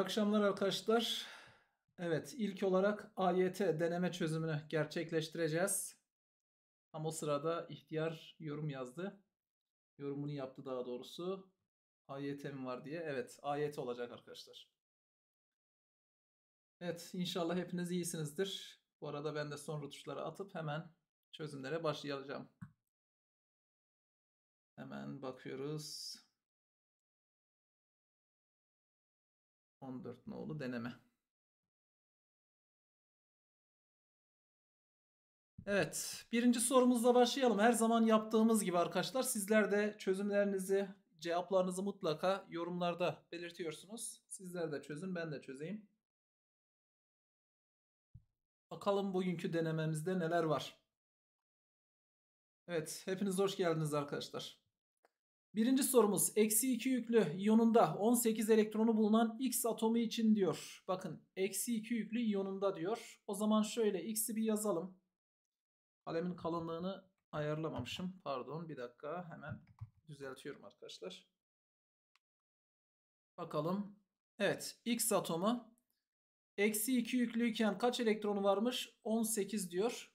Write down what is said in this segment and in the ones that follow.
Akşamlar arkadaşlar. Evet, ilk olarak AYT deneme çözümünü gerçekleştireceğiz. Ama o sırada ihtiyar yorum yazdı. Yorumunu yaptı daha doğrusu. AYT mi var diye. Evet, AYT olacak arkadaşlar. Evet, inşallah hepiniz iyisinizdir. Bu arada ben de son rutuşları atıp hemen çözümlere başlayacağım. Hemen bakıyoruz. 14 nolu deneme. Evet, birinci sorumuzla başlayalım. Her zaman yaptığımız gibi arkadaşlar sizler de çözümlerinizi, cevaplarınızı mutlaka yorumlarda belirtiyorsunuz. Sizler de çözün, ben de çözeyim. Bakalım bugünkü denememizde neler var. Evet, hepiniz hoş geldiniz arkadaşlar. Birinci sorumuz eksi 2 yüklü iyonunda 18 elektronu bulunan X atomu için diyor. Bakın eksi 2 yüklü iyonunda diyor. O zaman şöyle X'i bir yazalım. Kalemin kalınlığını ayarlamamışım. Pardon bir dakika hemen düzeltiyorum arkadaşlar. Bakalım. Evet X atomu eksi 2 yüklüyken kaç elektronu varmış? 18 diyor.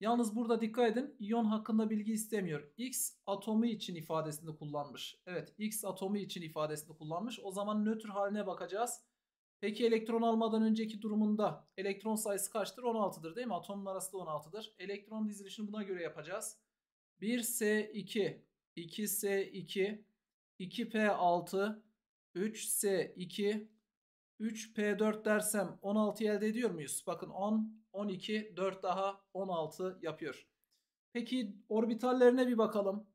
Yalnız burada dikkat edin iyon hakkında bilgi istemiyor. X atomu için ifadesini kullanmış. Evet X atomu için ifadesini kullanmış. O zaman nötr haline bakacağız. Peki elektron almadan önceki durumunda elektron sayısı kaçtır? 16'dır değil mi? Atomun arası da 16'dır. Elektron dizilişini buna göre yapacağız. 1S2, 2S2, 2P6, 3S2, 3P4 dersem 16 elde ediyor muyuz? Bakın 10, 12, 4 daha 16 yapıyor. Peki orbitallerine bir bakalım.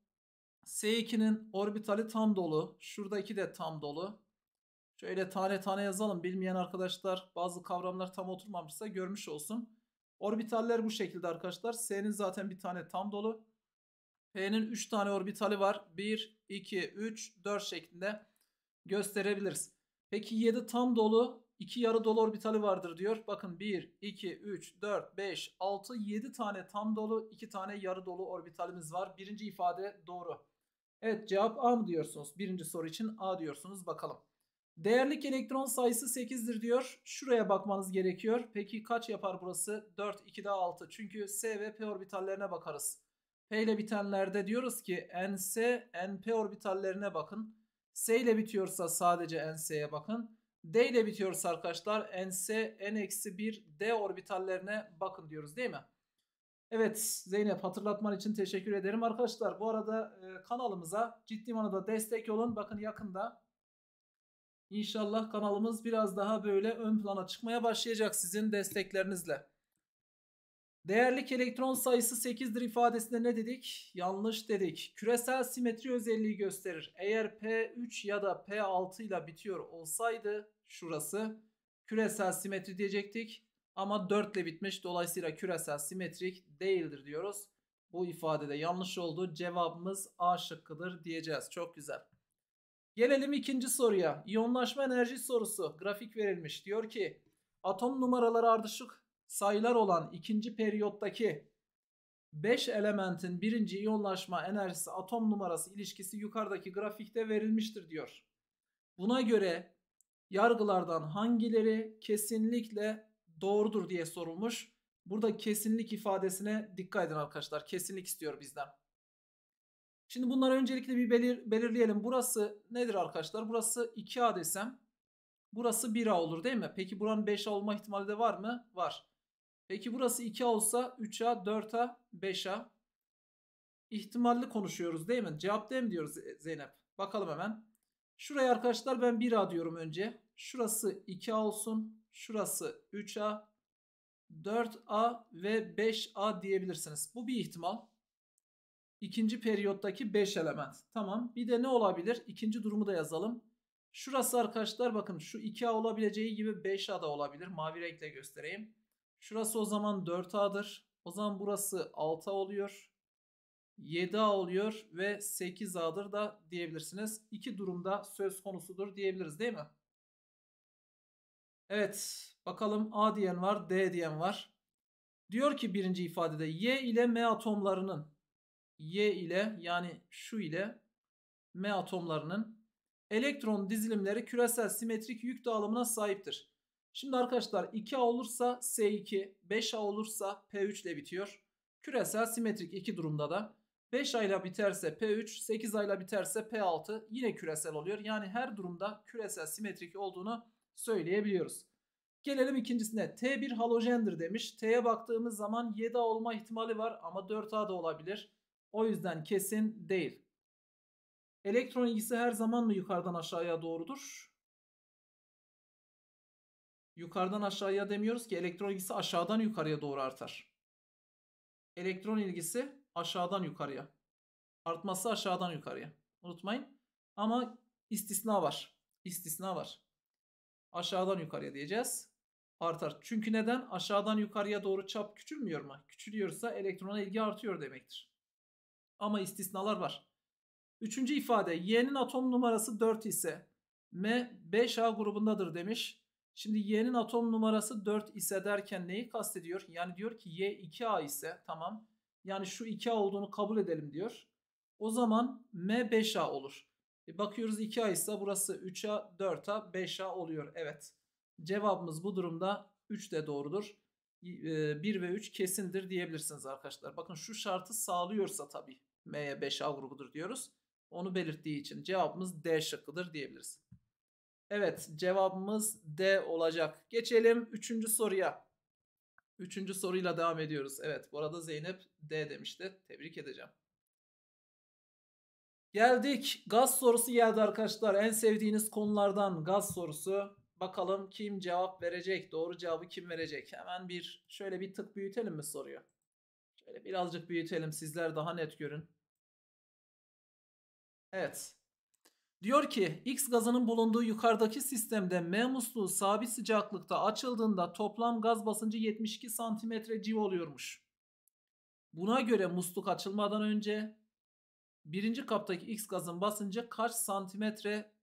S2'nin orbitali tam dolu. Şuradaki de tam dolu. Şöyle tane tane yazalım. Bilmeyen arkadaşlar bazı kavramlar tam oturmamışsa görmüş olsun. Orbitaller bu şekilde arkadaşlar. S'nin zaten bir tane tam dolu. P'nin 3 tane orbitali var. 1, 2, 3, 4 şeklinde gösterebiliriz. Peki 7 tam dolu, 2 yarı dolu orbitali vardır diyor. Bakın 1, 2, 3, 4, 5, 6, 7 tane tam dolu, 2 tane yarı dolu orbitalimiz var. Birinci ifade doğru. Evet cevap A mı diyorsunuz? Birinci soru için A diyorsunuz. Bakalım. Değerlik elektron sayısı 8'dir diyor. Şuraya bakmanız gerekiyor. Peki kaç yapar burası? 4, 2 daha 6. Çünkü S ve P orbitallerine bakarız. P ile bitenlerde diyoruz ki NS, NP orbitallerine bakın. S ile bitiyorsa sadece NS'ye bakın. D ile bitiyorsa arkadaşlar NS, N-1 D orbitallerine bakın diyoruz değil mi? Evet Zeynep hatırlatman için teşekkür ederim. Arkadaşlar bu arada e, kanalımıza ciddi manada destek olun. Bakın yakında İnşallah kanalımız biraz daha böyle ön plana çıkmaya başlayacak sizin desteklerinizle. Değerlik elektron sayısı 8'dir ifadesinde ne dedik? Yanlış dedik. Küresel simetri özelliği gösterir. Eğer P3 ya da P6 ile bitiyor olsaydı şurası küresel simetri diyecektik. Ama 4 ile bitmiş dolayısıyla küresel simetrik değildir diyoruz. Bu ifadede yanlış oldu. Cevabımız A şıkkıdır diyeceğiz. Çok güzel. Gelelim ikinci soruya. İyonlaşma enerji sorusu. Grafik verilmiş. Diyor ki atom numaraları ardışık sayılar olan ikinci periyottaki 5 elementin birinci iyonlaşma enerjisi atom numarası ilişkisi yukarıdaki grafikte verilmiştir diyor. Buna göre yargılardan hangileri kesinlikle doğrudur diye sorulmuş. Burada kesinlik ifadesine dikkat edin arkadaşlar. Kesinlik istiyor bizden. Şimdi bunları öncelikle bir belir, belirleyelim. Burası nedir arkadaşlar? Burası 2A desem. Burası 1A olur değil mi? Peki buranın 5A olma ihtimali de var mı? Var. Peki burası 2A olsa 3A, 4A, 5A. İhtimalli konuşuyoruz değil mi? Cevap mi diyoruz Zeynep? Bakalım hemen. Şuraya arkadaşlar ben 1A diyorum önce. Şurası 2A olsun. Şurası 3A, 4A ve 5A diyebilirsiniz. Bu bir ihtimal. İkinci periyottaki 5 element. Tamam. Bir de ne olabilir? İkinci durumu da yazalım. Şurası arkadaşlar bakın şu 2A olabileceği gibi 5A da olabilir. Mavi renkle göstereyim. Şurası o zaman 4A'dır. O zaman burası 6A oluyor. 7A oluyor ve 8A'dır da diyebilirsiniz. İki durumda söz konusudur diyebiliriz değil mi? Evet. Bakalım A diyen var, D diyen var. Diyor ki birinci ifadede Y ile M atomlarının Y ile yani şu ile M atomlarının elektron dizilimleri küresel simetrik yük dağılımına sahiptir. Şimdi arkadaşlar 2A olursa S2, 5A olursa P3 ile bitiyor. Küresel simetrik iki durumda da 5 ayla biterse P3, 8 ayla biterse P6 yine küresel oluyor. Yani her durumda küresel simetrik olduğunu söyleyebiliyoruz. Gelelim ikincisine. T1 halojendir demiş. T'ye baktığımız zaman 7A olma ihtimali var ama 4A da olabilir. O yüzden kesin değil. Elektron ilgisi her zaman mı yukarıdan aşağıya doğrudur? Yukarıdan aşağıya demiyoruz ki elektron ilgisi aşağıdan yukarıya doğru artar. Elektron ilgisi aşağıdan yukarıya. Artması aşağıdan yukarıya. Unutmayın. Ama istisna var. İstisna var. Aşağıdan yukarıya diyeceğiz. Artar. Çünkü neden? Aşağıdan yukarıya doğru çap küçülmüyor mu? Küçülüyorsa elektrona ilgi artıyor demektir. Ama istisnalar var. Üçüncü ifade Y'nin atom numarası 4 ise M 5A grubundadır demiş. Şimdi Y'nin atom numarası 4 ise derken neyi kastediyor? Yani diyor ki Y 2A ise tamam. Yani şu 2A olduğunu kabul edelim diyor. O zaman M 5A olur. E bakıyoruz 2A ise burası 3A, 4A, 5A oluyor. Evet. Cevabımız bu durumda 3 de doğrudur. 1 ve 3 kesindir diyebilirsiniz arkadaşlar. Bakın şu şartı sağlıyorsa tabii M'ye 5A grubudur diyoruz. Onu belirttiği için cevabımız D şıkkıdır diyebiliriz. Evet cevabımız D olacak. Geçelim 3. soruya. 3. soruyla devam ediyoruz. Evet bu arada Zeynep D demişti. Tebrik edeceğim. Geldik. Gaz sorusu geldi arkadaşlar. En sevdiğiniz konulardan gaz sorusu. Bakalım kim cevap verecek? Doğru cevabı kim verecek? Hemen bir şöyle bir tık büyütelim mi soruyu? Şöyle birazcık büyütelim. Sizler daha net görün. Evet. Diyor ki X gazının bulunduğu yukarıdaki sistemde M musluğu sabit sıcaklıkta açıldığında toplam gaz basıncı 72 santimetre civ oluyormuş. Buna göre musluk açılmadan önce birinci kaptaki X gazın basıncı kaç santimetre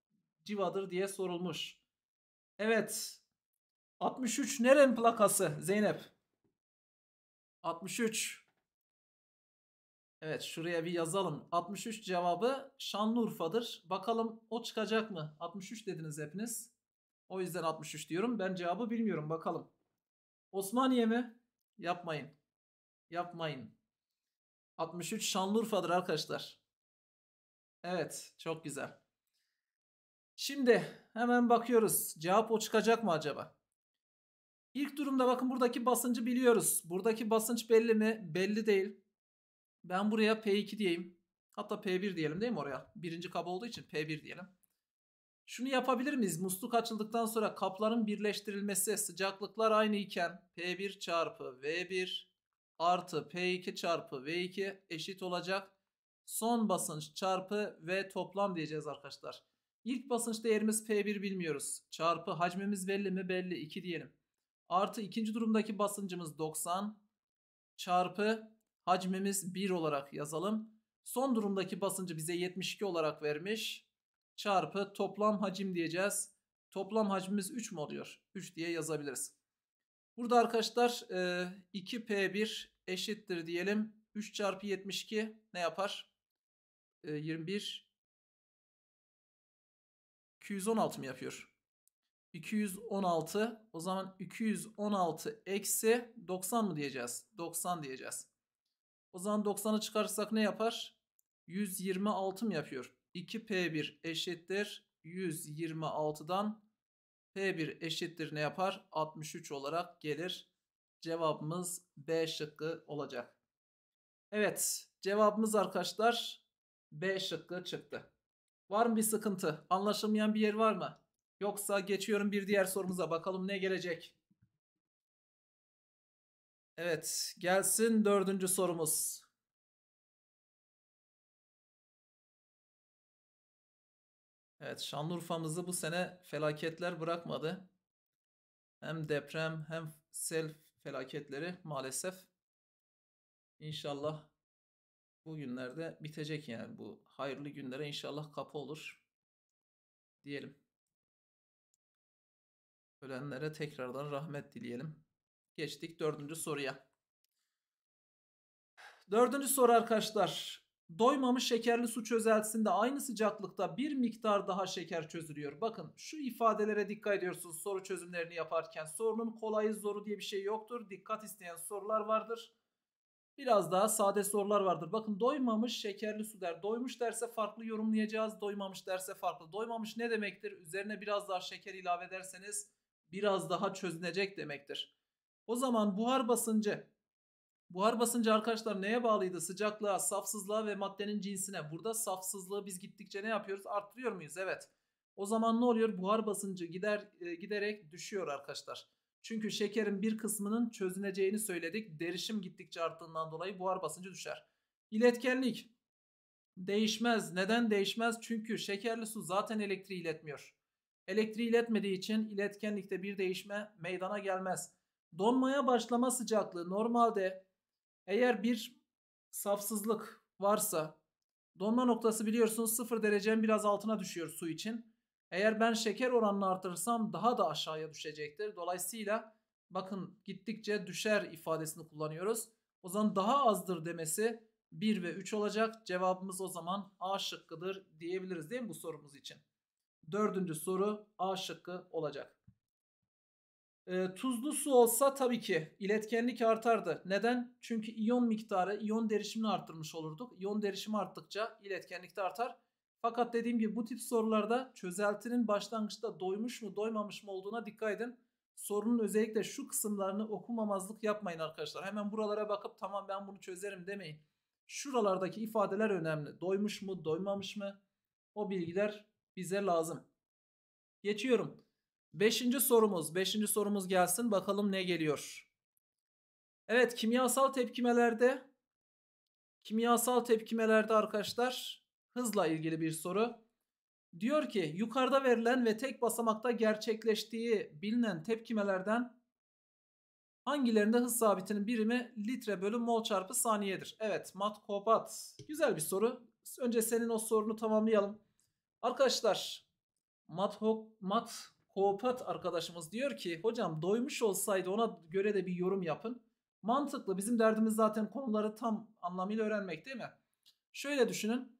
civadır diye sorulmuş. Evet. 63 nerenin plakası Zeynep? 63. Evet şuraya bir yazalım. 63 cevabı Şanlıurfa'dır. Bakalım o çıkacak mı? 63 dediniz hepiniz. O yüzden 63 diyorum. Ben cevabı bilmiyorum. Bakalım. Osmaniye mi? Yapmayın. Yapmayın. 63 Şanlıurfa'dır arkadaşlar. Evet. Çok güzel. Şimdi hemen bakıyoruz. Cevap o çıkacak mı acaba? İlk durumda bakın buradaki basıncı biliyoruz. Buradaki basınç belli mi? Belli değil. Ben buraya P2 diyeyim. Hatta P1 diyelim değil mi oraya? Birinci kap olduğu için P1 diyelim. Şunu yapabilir miyiz? Musluk açıldıktan sonra kapların birleştirilmesi sıcaklıklar aynı iken P1 çarpı V1 artı P2 çarpı V2 eşit olacak. Son basınç çarpı V toplam diyeceğiz arkadaşlar. İlk basınç değerimiz P1 bilmiyoruz. Çarpı hacmimiz belli mi? Belli 2 diyelim. Artı ikinci durumdaki basıncımız 90 çarpı hacmimiz 1 olarak yazalım. Son durumdaki basıncı bize 72 olarak vermiş. Çarpı toplam hacim diyeceğiz. Toplam hacmimiz 3 mü oluyor? 3 diye yazabiliriz. Burada arkadaşlar 2P1 eşittir diyelim. 3 çarpı 72 ne yapar? 21 216 mı yapıyor? 216 o zaman 216 eksi 90 mı diyeceğiz? 90 diyeceğiz. O zaman 90'ı çıkarırsak ne yapar? 126 mı yapıyor? 2P1 eşittir 126'dan P1 eşittir ne yapar? 63 olarak gelir. Cevabımız B şıkkı olacak. Evet cevabımız arkadaşlar B şıkkı çıktı. Var mı bir sıkıntı? Anlaşılmayan bir yer var mı? Yoksa geçiyorum bir diğer sorumuza bakalım ne gelecek? Evet gelsin dördüncü sorumuz. Evet Şanlıurfa'mızı bu sene felaketler bırakmadı. Hem deprem hem sel felaketleri maalesef. İnşallah bu günlerde bitecek yani bu hayırlı günlere inşallah kapı olur diyelim. Ölenlere tekrardan rahmet dileyelim. Geçtik dördüncü soruya. Dördüncü soru arkadaşlar. doymamış şekerli su çözeltisinde aynı sıcaklıkta bir miktar daha şeker çözülüyor. Bakın şu ifadelere dikkat ediyorsunuz soru çözümlerini yaparken. Sorunun kolayı zoru diye bir şey yoktur. Dikkat isteyen sorular vardır. Biraz daha sade sorular vardır. Bakın doymamış şekerli su der. Doymuş derse farklı yorumlayacağız. Doymamış derse farklı. Doymamış ne demektir? Üzerine biraz daha şeker ilave ederseniz biraz daha çözünecek demektir. O zaman buhar basıncı Buhar basıncı arkadaşlar neye bağlıydı? Sıcaklığa, safsızlığa ve maddenin cinsine. Burada safsızlığı biz gittikçe ne yapıyoruz? Arttırıyor muyuz? Evet. O zaman ne oluyor? Buhar basıncı gider e, giderek düşüyor arkadaşlar. Çünkü şekerin bir kısmının çözüneceğini söyledik. Derişim gittikçe arttığından dolayı buhar basıncı düşer. İletkenlik değişmez. Neden değişmez? Çünkü şekerli su zaten elektriği iletmiyor. Elektriği iletmediği için iletkenlikte bir değişme meydana gelmez. Donmaya başlama sıcaklığı normalde eğer bir safsızlık varsa donma noktası biliyorsunuz 0 derecenin biraz altına düşüyor su için. Eğer ben şeker oranını artırırsam daha da aşağıya düşecektir. Dolayısıyla bakın gittikçe düşer ifadesini kullanıyoruz. O zaman daha azdır demesi 1 ve 3 olacak. Cevabımız o zaman A şıkkıdır diyebiliriz değil mi bu sorumuz için? Dördüncü soru A şıkkı olacak. E, tuzlu su olsa tabii ki iletkenlik artardı. Neden? Çünkü iyon miktarı, iyon derişimini arttırmış olurduk. İyon derişimi arttıkça iletkenlik de artar. Fakat dediğim gibi bu tip sorularda çözeltinin başlangıçta doymuş mu doymamış mı olduğuna dikkat edin. Sorunun özellikle şu kısımlarını okumamazlık yapmayın arkadaşlar. Hemen buralara bakıp tamam ben bunu çözerim demeyin. Şuralardaki ifadeler önemli. Doymuş mu doymamış mı? O bilgiler bize lazım. Geçiyorum. Beşinci sorumuz. Beşinci sorumuz gelsin. Bakalım ne geliyor. Evet kimyasal tepkimelerde kimyasal tepkimelerde arkadaşlar hızla ilgili bir soru. Diyor ki yukarıda verilen ve tek basamakta gerçekleştiği bilinen tepkimelerden hangilerinde hız sabitinin birimi litre bölü mol çarpı saniyedir? Evet mat kopat. Güzel bir soru. Önce senin o sorunu tamamlayalım. Arkadaşlar mat, mat Koopat arkadaşımız diyor ki hocam doymuş olsaydı ona göre de bir yorum yapın. Mantıklı bizim derdimiz zaten konuları tam anlamıyla öğrenmek değil mi? Şöyle düşünün.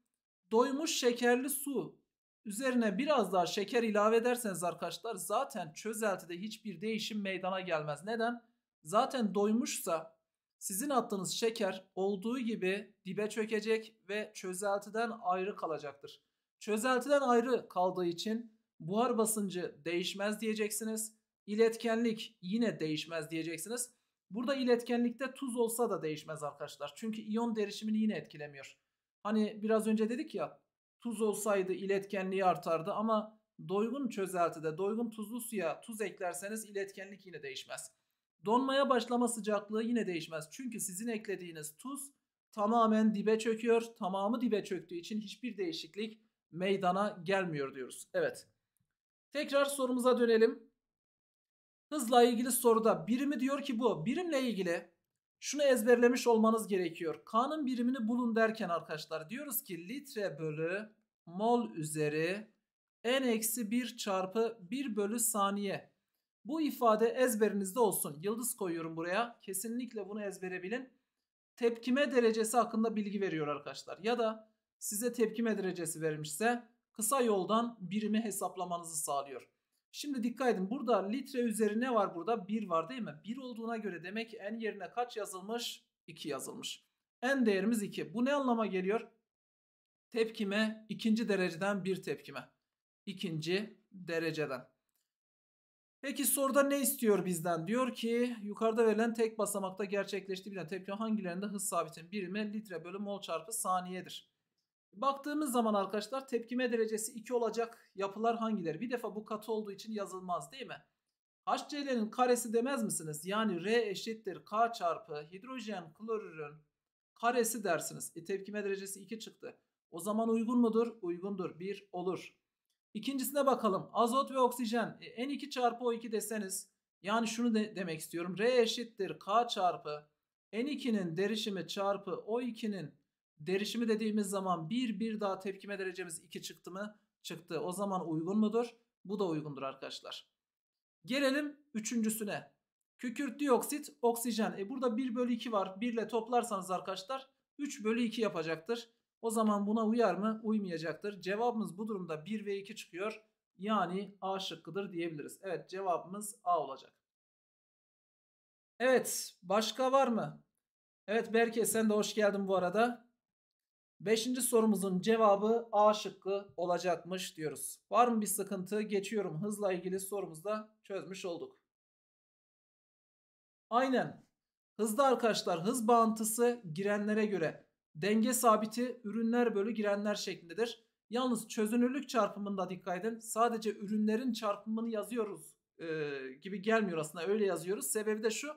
Doymuş şekerli su üzerine biraz daha şeker ilave ederseniz arkadaşlar zaten çözeltide hiçbir değişim meydana gelmez. Neden? Zaten doymuşsa sizin attığınız şeker olduğu gibi dibe çökecek ve çözeltiden ayrı kalacaktır. Çözeltiden ayrı kaldığı için Buhar basıncı değişmez diyeceksiniz. İletkenlik yine değişmez diyeceksiniz. Burada iletkenlikte tuz olsa da değişmez arkadaşlar. Çünkü iyon derişimini yine etkilemiyor. Hani biraz önce dedik ya tuz olsaydı iletkenliği artardı ama doygun çözeltide doygun tuzlu suya tuz eklerseniz iletkenlik yine değişmez. Donmaya başlama sıcaklığı yine değişmez. Çünkü sizin eklediğiniz tuz tamamen dibe çöküyor. Tamamı dibe çöktüğü için hiçbir değişiklik meydana gelmiyor diyoruz. Evet. Tekrar sorumuza dönelim. Hızla ilgili soruda birimi diyor ki bu. Birimle ilgili şunu ezberlemiş olmanız gerekiyor. K'nın birimini bulun derken arkadaşlar diyoruz ki litre bölü mol üzeri n-1 çarpı 1 bölü saniye. Bu ifade ezberinizde olsun. Yıldız koyuyorum buraya. Kesinlikle bunu ezbere bilin. Tepkime derecesi hakkında bilgi veriyor arkadaşlar. Ya da size tepkime derecesi vermişse kısa yoldan birimi hesaplamanızı sağlıyor. Şimdi dikkat edin burada litre üzeri ne var burada? 1 var değil mi? 1 olduğuna göre demek ki n yerine kaç yazılmış? 2 yazılmış. N değerimiz 2. Bu ne anlama geliyor? Tepkime ikinci dereceden bir tepkime. İkinci dereceden. Peki soruda ne istiyor bizden? Diyor ki yukarıda verilen tek basamakta gerçekleştiği bilen tepkime hangilerinde hız sabitin birimi litre bölü mol çarpı saniyedir. Baktığımız zaman arkadaşlar tepkime derecesi 2 olacak yapılar hangileri? Bir defa bu katı olduğu için yazılmaz değil mi? HCl'nin karesi demez misiniz? Yani R eşittir K çarpı hidrojen klorürün karesi dersiniz. E, tepkime derecesi 2 çıktı. O zaman uygun mudur? Uygundur. 1 olur. İkincisine bakalım. Azot ve oksijen. E, N2 çarpı O2 deseniz yani şunu de demek istiyorum. R eşittir K çarpı N2'nin derişimi çarpı O2'nin Derişimi dediğimiz zaman bir bir daha tepkime derecemiz 2 çıktı mı? Çıktı. O zaman uygun mudur? Bu da uygundur arkadaşlar. Gelelim üçüncüsüne. Kükürt dioksit, oksijen. E burada 1 bölü 2 var. 1 ile toplarsanız arkadaşlar 3 bölü 2 yapacaktır. O zaman buna uyar mı? Uymayacaktır. Cevabımız bu durumda 1 ve 2 çıkıyor. Yani A şıkkıdır diyebiliriz. Evet cevabımız A olacak. Evet başka var mı? Evet Berke sen de hoş geldin bu arada. Beşinci sorumuzun cevabı A şıkkı olacakmış diyoruz. Var mı bir sıkıntı? Geçiyorum. Hızla ilgili sorumuzda çözmüş olduk. Aynen. Hızda arkadaşlar hız bağıntısı girenlere göre denge sabiti ürünler bölü girenler şeklindedir. Yalnız çözünürlük çarpımında dikkat edin. Sadece ürünlerin çarpımını yazıyoruz e, gibi gelmiyor aslında öyle yazıyoruz. Sebebi de şu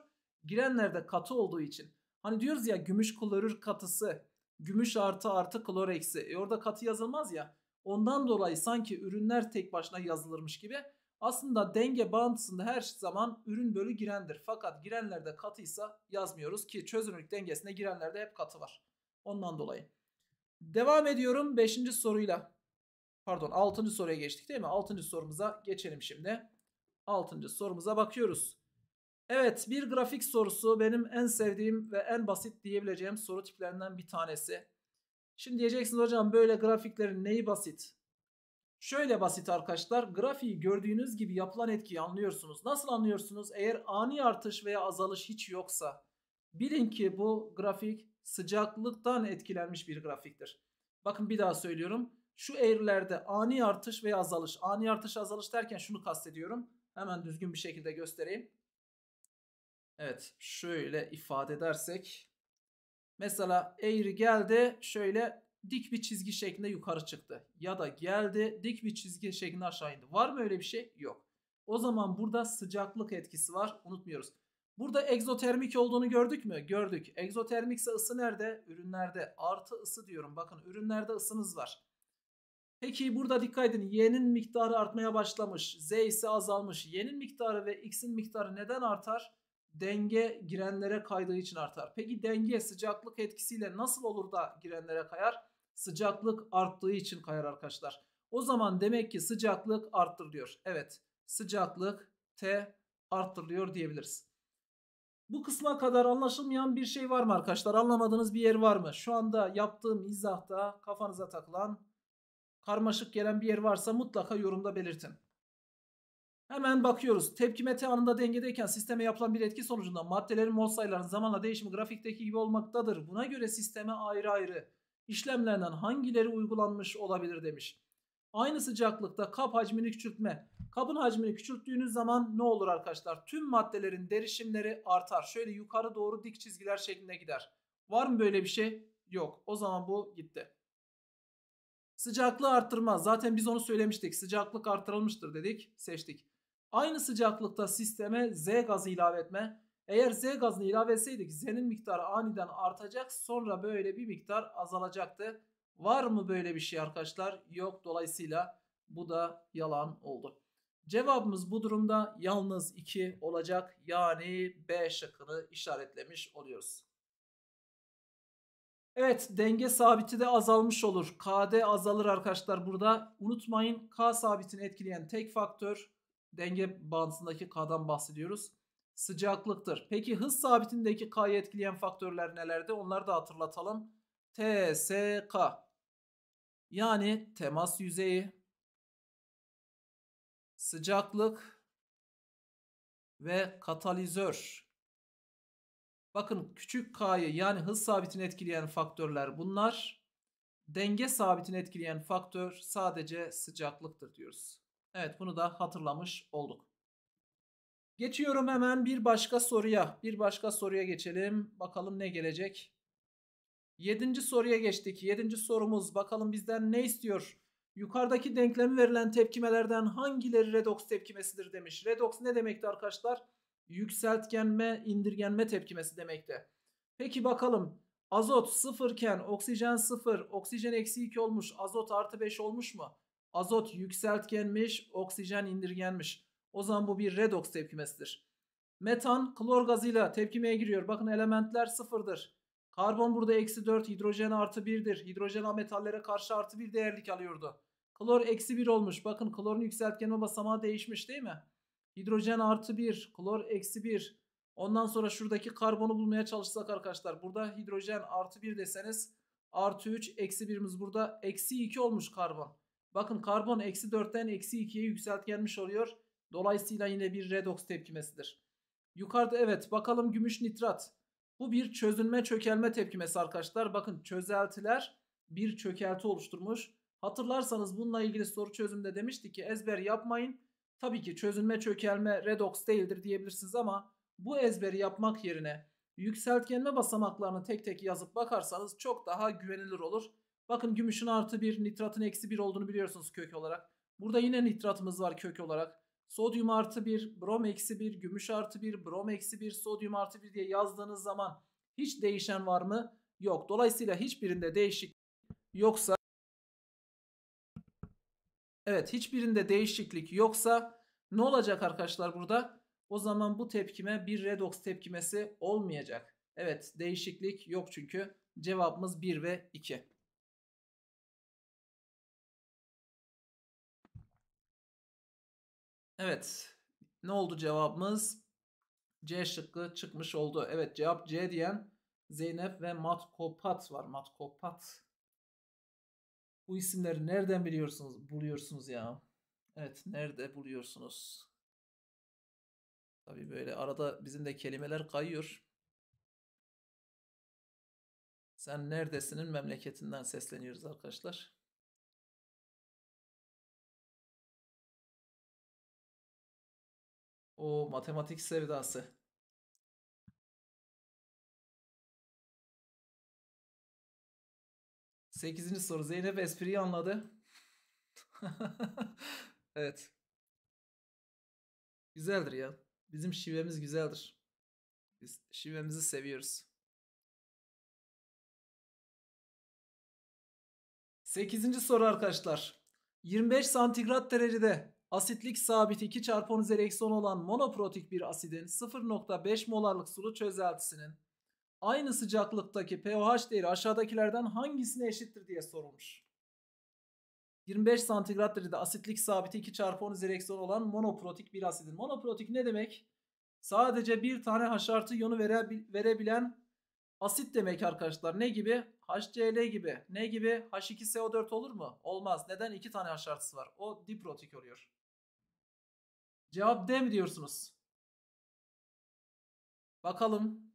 girenlerde katı olduğu için. Hani diyoruz ya gümüş klorür katısı gümüş artı artı klor eksi. E orada katı yazılmaz ya. Ondan dolayı sanki ürünler tek başına yazılırmış gibi. Aslında denge bağıntısında her zaman ürün bölü girendir. Fakat girenlerde katıysa yazmıyoruz ki çözünürlük dengesinde girenlerde hep katı var. Ondan dolayı. Devam ediyorum 5. soruyla. Pardon 6. soruya geçtik değil mi? 6. sorumuza geçelim şimdi. 6. sorumuza bakıyoruz. Evet bir grafik sorusu benim en sevdiğim ve en basit diyebileceğim soru tiplerinden bir tanesi. Şimdi diyeceksiniz hocam böyle grafiklerin neyi basit? Şöyle basit arkadaşlar grafiği gördüğünüz gibi yapılan etkiyi anlıyorsunuz. Nasıl anlıyorsunuz? Eğer ani artış veya azalış hiç yoksa bilin ki bu grafik sıcaklıktan etkilenmiş bir grafiktir. Bakın bir daha söylüyorum. Şu eğrilerde ani artış veya azalış. Ani artış azalış derken şunu kastediyorum. Hemen düzgün bir şekilde göstereyim. Evet şöyle ifade edersek. Mesela eğri geldi şöyle dik bir çizgi şeklinde yukarı çıktı. Ya da geldi dik bir çizgi şeklinde aşağı indi. Var mı öyle bir şey? Yok. O zaman burada sıcaklık etkisi var. Unutmuyoruz. Burada egzotermik olduğunu gördük mü? Gördük. Egzotermik ise ısı nerede? Ürünlerde. Artı ısı diyorum. Bakın ürünlerde ısınız var. Peki burada dikkat edin. Y'nin miktarı artmaya başlamış. Z ise azalmış. Y'nin miktarı ve X'in miktarı neden artar? Denge girenlere kaydığı için artar. Peki denge sıcaklık etkisiyle nasıl olur da girenlere kayar? Sıcaklık arttığı için kayar arkadaşlar. O zaman demek ki sıcaklık arttırılıyor. Evet sıcaklık T arttırılıyor diyebiliriz. Bu kısma kadar anlaşılmayan bir şey var mı arkadaşlar? Anlamadığınız bir yer var mı? Şu anda yaptığım izahta kafanıza takılan karmaşık gelen bir yer varsa mutlaka yorumda belirtin. Hemen bakıyoruz. Tepkime T anında dengedeyken sisteme yapılan bir etki sonucunda maddelerin mol sayılarının zamanla değişimi grafikteki gibi olmaktadır. Buna göre sisteme ayrı ayrı işlemlerden hangileri uygulanmış olabilir demiş. Aynı sıcaklıkta kap hacmini küçültme. Kabın hacmini küçülttüğünüz zaman ne olur arkadaşlar? Tüm maddelerin derişimleri artar. Şöyle yukarı doğru dik çizgiler şeklinde gider. Var mı böyle bir şey? Yok. O zaman bu gitti. Sıcaklığı arttırmaz. Zaten biz onu söylemiştik. Sıcaklık arttırılmıştır dedik. Seçtik. Aynı sıcaklıkta sisteme Z gazı ilave etme. Eğer Z gazını ilave etseydik Z'nin miktarı aniden artacak sonra böyle bir miktar azalacaktı. Var mı böyle bir şey arkadaşlar? Yok dolayısıyla bu da yalan oldu. Cevabımız bu durumda yalnız 2 olacak. Yani B şıkkını işaretlemiş oluyoruz. Evet denge sabiti de azalmış olur. KD azalır arkadaşlar burada. Unutmayın K sabitini etkileyen tek faktör denge bağıntısındaki K'dan bahsediyoruz. Sıcaklıktır. Peki hız sabitindeki K'yı etkileyen faktörler nelerdi? Onları da hatırlatalım. TSK yani temas yüzeyi, sıcaklık ve katalizör. Bakın küçük k'yı yani hız sabitini etkileyen faktörler bunlar. Denge sabitini etkileyen faktör sadece sıcaklıktır diyoruz. Evet bunu da hatırlamış olduk. Geçiyorum hemen bir başka soruya. Bir başka soruya geçelim. Bakalım ne gelecek. Yedinci soruya geçtik. Yedinci sorumuz bakalım bizden ne istiyor? Yukarıdaki denklemi verilen tepkimelerden hangileri redoks tepkimesidir demiş. Redoks ne demekti arkadaşlar? Yükseltgenme, indirgenme tepkimesi demekti. Peki bakalım azot sıfırken oksijen sıfır, oksijen eksi 2 olmuş, azot artı 5 olmuş mu? Azot yükseltgenmiş, oksijen indirgenmiş. O zaman bu bir redoks tepkimesidir. Metan klor gazıyla tepkimeye giriyor. Bakın elementler sıfırdır. Karbon burada eksi 4, hidrojen artı 1'dir. Hidrojen ametallere karşı artı 1 değerlik alıyordu. Klor eksi 1 olmuş. Bakın klorun yükseltgenme basamağı değişmiş değil mi? Hidrojen artı 1, klor eksi 1. Ondan sonra şuradaki karbonu bulmaya çalışsak arkadaşlar. Burada hidrojen artı 1 deseniz Artı 3 eksi 1'imiz burada. Eksi 2 olmuş karbon. Bakın karbon eksi 4'ten eksi 2'ye yükseltgenmiş oluyor. Dolayısıyla yine bir redoks tepkimesidir. Yukarıda evet bakalım gümüş nitrat. Bu bir çözünme çökelme tepkimesi arkadaşlar. Bakın çözeltiler bir çökelti oluşturmuş. Hatırlarsanız bununla ilgili soru çözümde demiştik ki ezber yapmayın. Tabii ki çözünme çökelme redoks değildir diyebilirsiniz ama bu ezberi yapmak yerine yükseltgenme basamaklarını tek tek yazıp bakarsanız çok daha güvenilir olur. Bakın gümüşün artı 1, nitratın eksi 1 olduğunu biliyorsunuz kök olarak. Burada yine nitratımız var kök olarak. Sodyum artı 1, brom eksi 1, gümüş artı 1, brom eksi 1, sodyum artı 1 diye yazdığınız zaman hiç değişen var mı? Yok. Dolayısıyla hiçbirinde değişik yoksa Evet hiçbirinde değişiklik yoksa ne olacak arkadaşlar burada? O zaman bu tepkime bir redoks tepkimesi olmayacak. Evet değişiklik yok çünkü cevabımız 1 ve 2. Evet ne oldu cevabımız? C şıkkı çıkmış oldu. Evet cevap C diyen Zeynep ve Matkopat var. Matkopat. Bu isimleri nereden biliyorsunuz? Buluyorsunuz ya. Evet, nerede buluyorsunuz? Tabii böyle arada bizim de kelimeler kayıyor. Sen neredesinin memleketinden sesleniyoruz arkadaşlar. O matematik sevdası. Sekizinci soru. Zeynep espriyi anladı. evet. Güzeldir ya. Bizim şivemiz güzeldir. Biz şivemizi seviyoruz. Sekizinci soru arkadaşlar. 25 santigrat derecede asitlik sabit 2 çarpı 10 üzeri eksi 10 olan monoprotik bir asidin 0.5 molarlık sulu çözeltisinin aynı sıcaklıktaki pH değeri aşağıdakilerden hangisine eşittir diye sorulmuş. 25 santigrat derecede asitlik sabiti 2 çarpı 10 üzeri eksi 10 olan monoprotik bir asidin. Monoprotik ne demek? Sadece bir tane H artı iyonu verebilen asit demek arkadaşlar. Ne gibi? HCl gibi. Ne gibi? H2SO4 olur mu? Olmaz. Neden? 2 tane H artısı var. O diprotik oluyor. Cevap D mi diyorsunuz? Bakalım.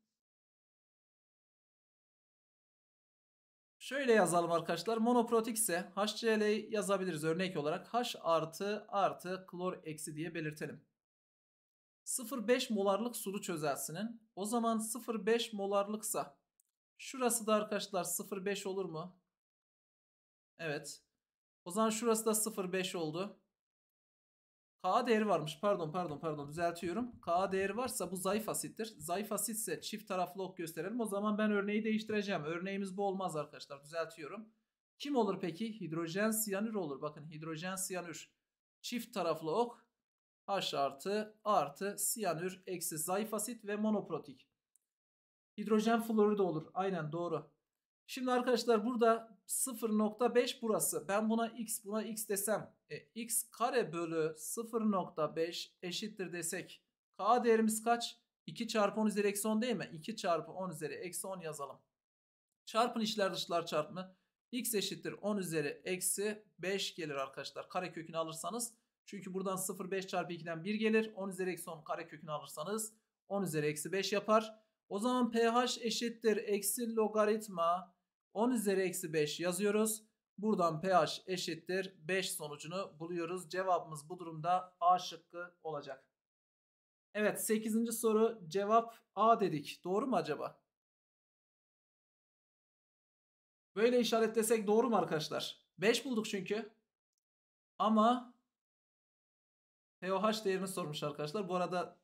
Şöyle yazalım arkadaşlar. Monoprotik ise HCl yazabiliriz örnek olarak. H artı artı klor eksi diye belirtelim. 0,5 molarlık sulu çözelsinin. O zaman 0,5 molarlıksa şurası da arkadaşlar 0,5 olur mu? Evet. O zaman şurası da 0,5 oldu. K değeri varmış. Pardon pardon pardon düzeltiyorum. K değeri varsa bu zayıf asittir. Zayıf asitse çift taraflı ok gösterelim. O zaman ben örneği değiştireceğim. Örneğimiz bu olmaz arkadaşlar. Düzeltiyorum. Kim olur peki? Hidrojen siyanür olur. Bakın hidrojen siyanür. Çift taraflı ok. H artı artı siyanür eksi zayıf asit ve monoprotik. Hidrojen florür de olur. Aynen doğru. Şimdi arkadaşlar burada 0.5 burası. Ben buna x buna x desem. E, x kare bölü 0.5 eşittir desek. K değerimiz kaç? 2 çarpı 10 üzeri eksi 10 değil mi? 2 çarpı 10 üzeri eksi 10 yazalım. Çarpın içler dışlar çarpımı. x eşittir 10 üzeri eksi 5 gelir arkadaşlar. Kare kökünü alırsanız. Çünkü buradan 0,5 çarpı 2'den 1 gelir. 10 üzeri eksi 10 kare kökünü alırsanız 10 üzeri eksi 5 yapar. O zaman pH eşittir eksi logaritma 10 üzeri eksi 5 yazıyoruz. Buradan pH eşittir 5 sonucunu buluyoruz. Cevabımız bu durumda A şıkkı olacak. Evet 8. soru cevap A dedik. Doğru mu acaba? Böyle işaretlesek doğru mu arkadaşlar? 5 bulduk çünkü. Ama pOH değerini sormuş arkadaşlar. Bu arada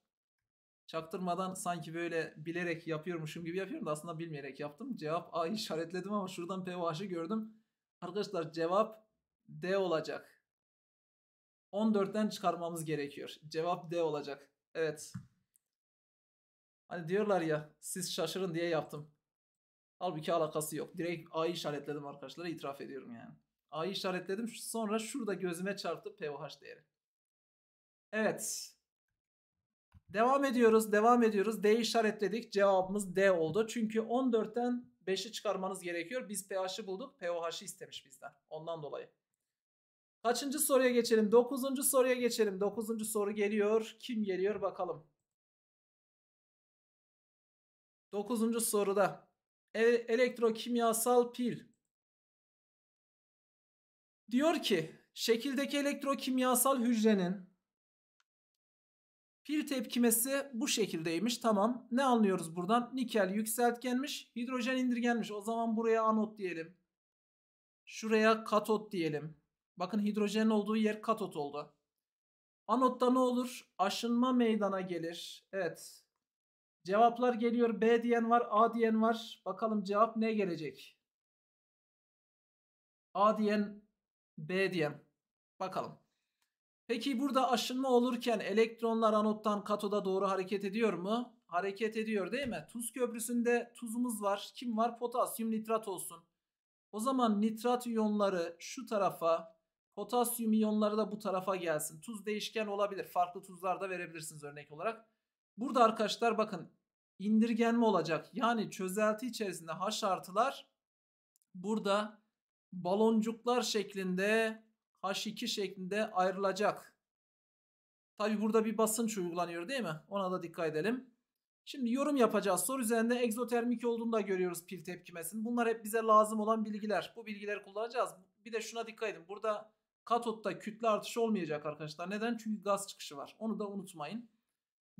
Çaktırmadan sanki böyle bilerek yapıyormuşum gibi yapıyorum da aslında bilmeyerek yaptım. Cevap A işaretledim ama şuradan pOH'ı gördüm. Arkadaşlar cevap D olacak. 14'ten çıkarmamız gerekiyor. Cevap D olacak. Evet. Hani diyorlar ya siz şaşırın diye yaptım. Halbuki alakası yok. Direkt A'yı işaretledim arkadaşlar. itiraf ediyorum yani. A'yı işaretledim. Sonra şurada gözüme çarptı pOH değeri. Evet. Devam ediyoruz. Devam ediyoruz. D işaretledik. Cevabımız D oldu. Çünkü 14'ten 5'i çıkarmanız gerekiyor. Biz pH'i bulduk. pOH'ı istemiş bizden. Ondan dolayı. Kaçıncı soruya geçelim? Dokuzuncu soruya geçelim. Dokuzuncu soru geliyor. Kim geliyor bakalım. Dokuzuncu soruda e elektrokimyasal pil. Diyor ki şekildeki elektrokimyasal hücrenin pil tepkimesi bu şekildeymiş. Tamam. Ne anlıyoruz buradan? Nikel yükseltgenmiş. Hidrojen indirgenmiş. O zaman buraya anot diyelim. Şuraya katot diyelim. Bakın hidrojenin olduğu yer katot oldu. Anotta ne olur? Aşınma meydana gelir. Evet. Cevaplar geliyor. B diyen var, A diyen var. Bakalım cevap ne gelecek? A diyen, B diyen. Bakalım. Peki burada aşınma olurken elektronlar anottan katoda doğru hareket ediyor mu? Hareket ediyor değil mi? Tuz köprüsünde tuzumuz var. Kim var? Potasyum nitrat olsun. O zaman nitrat iyonları şu tarafa, potasyum iyonları da bu tarafa gelsin. Tuz değişken olabilir. Farklı tuzlar da verebilirsiniz örnek olarak. Burada arkadaşlar bakın indirgenme olacak. Yani çözelti içerisinde H artılar burada baloncuklar şeklinde H2 şeklinde ayrılacak. Tabi burada bir basınç uygulanıyor değil mi? Ona da dikkat edelim. Şimdi yorum yapacağız. Soru üzerinde egzotermik olduğunu da görüyoruz pil tepkimesinin. Bunlar hep bize lazım olan bilgiler. Bu bilgileri kullanacağız. Bir de şuna dikkat edin. Burada katotta kütle artışı olmayacak arkadaşlar. Neden? Çünkü gaz çıkışı var. Onu da unutmayın.